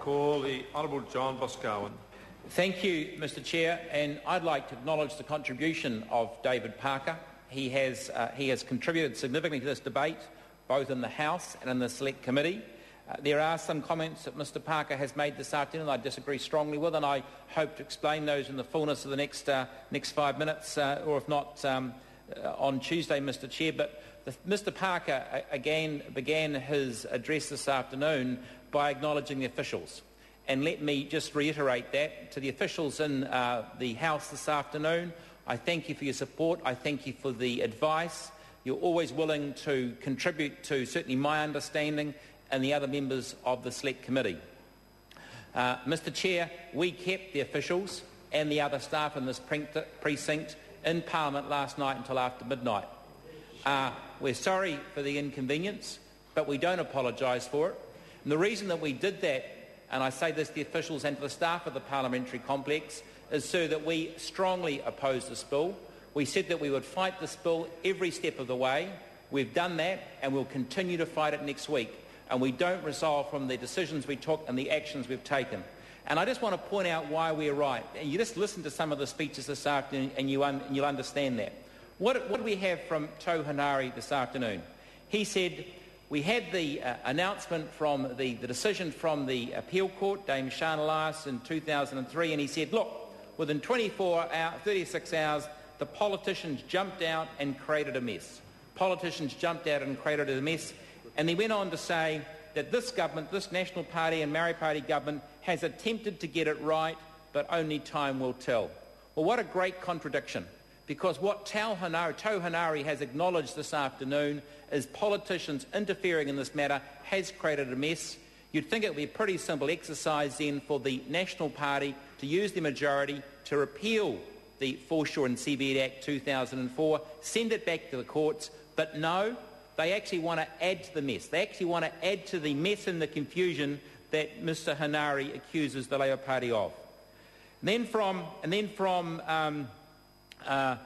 Call the Honourable John Boscawen. Thank you, Mr Chair, and I'd like to acknowledge the contribution of David Parker. He has, uh, he has contributed significantly to this debate, both in the House and in the Select Committee. Uh, there are some comments that Mr Parker has made this afternoon that I disagree strongly with, and I hope to explain those in the fullness of the next, uh, next five minutes, uh, or if not, um, on Tuesday, Mr Chair. But the, Mr Parker uh, again began his address this afternoon by acknowledging the officials. And let me just reiterate that to the officials in uh, the House this afternoon. I thank you for your support. I thank you for the advice. You're always willing to contribute to certainly my understanding and the other members of the Select Committee. Uh, Mr Chair, we kept the officials and the other staff in this precinct in Parliament last night until after midnight. Uh, we're sorry for the inconvenience, but we don't apologise for it. And the reason that we did that, and I say this to the officials and to the staff of the parliamentary complex, is so that we strongly oppose this bill. We said that we would fight this bill every step of the way. We've done that, and we'll continue to fight it next week and we don't resolve from the decisions we took and the actions we've taken. And I just want to point out why we're right. You just listen to some of the speeches this afternoon and, you un- and you'll understand that. What, what do we have from Tau Henare this afternoon? He said, we had the uh, announcement from the, the decision from the appeal court, Dame Sian Elias, in 2003, and he said, look, within 24 hours, 36 hours, the politicians jumped out and created a mess. Politicians jumped out and created a mess. And he went on to say that this government, this National Party and Maori Party government, has attempted to get it right, but only time will tell. Well, what a great contradiction. Because what Tau Henare, Tau Henare has acknowledged this afternoon is politicians interfering in this matter has created a mess. You'd think it would be a pretty simple exercise then for the National Party to use the majority to repeal the Foreshore and Seabed Act 2004, send it back to the courts, but no, they actually want to add to the mess. They actually want to add to the mess and the confusion that Mr Henare accuses the Labour Party of. And then from, and then from um, uh,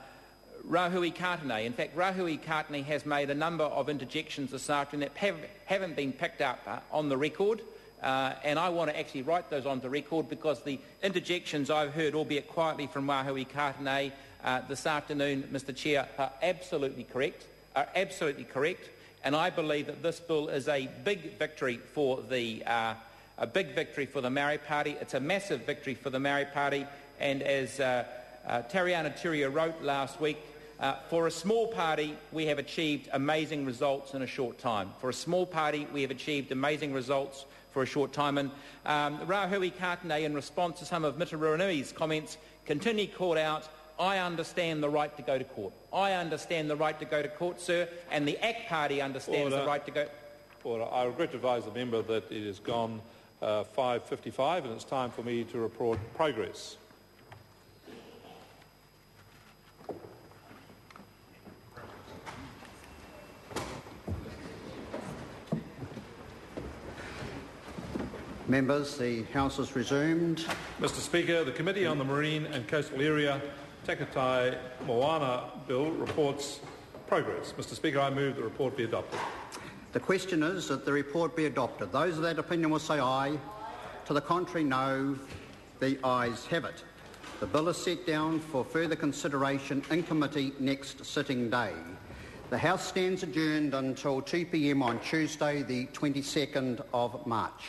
Rahui Katene. In fact, Rahui Katene has made a number of interjections this afternoon that have, haven't been picked up uh, on the record. Uh, and I want to actually write those on the record because the interjections I've heard, albeit quietly from Rahui Katene uh, this afternoon, Mr Chair, are absolutely correct are absolutely correct, and I believe that this bill is a big victory for the uh, a big victory for the Maori Party. It's a massive victory for the Maori Party, and as uh, uh, Tariana Turia wrote last week, uh, for a small party, we have achieved amazing results in a short time. For a small party, we have achieved amazing results for a short time. And um, Rahui Katene, in response to some of Mita Ririnui's comments, continually called out I understand the right to go to court. I understand the right to go to court, sir, and the ACT Party understands Order. the right to go... Order. I regret to advise the member that it has gone uh, 5.55 and it's time for me to report progress. Members, the House is resumed. Mr Speaker, the Committee on the Marine and Coastal Area Takutai Moana Bill reports progress. Mr Speaker, I move the report be adopted. The question is that the report be adopted. Those of that opinion will say aye. To the contrary, no. The ayes have it. The bill is set down for further consideration in committee next sitting day. The House stands adjourned until 2pm on Tuesday, the 22nd of March.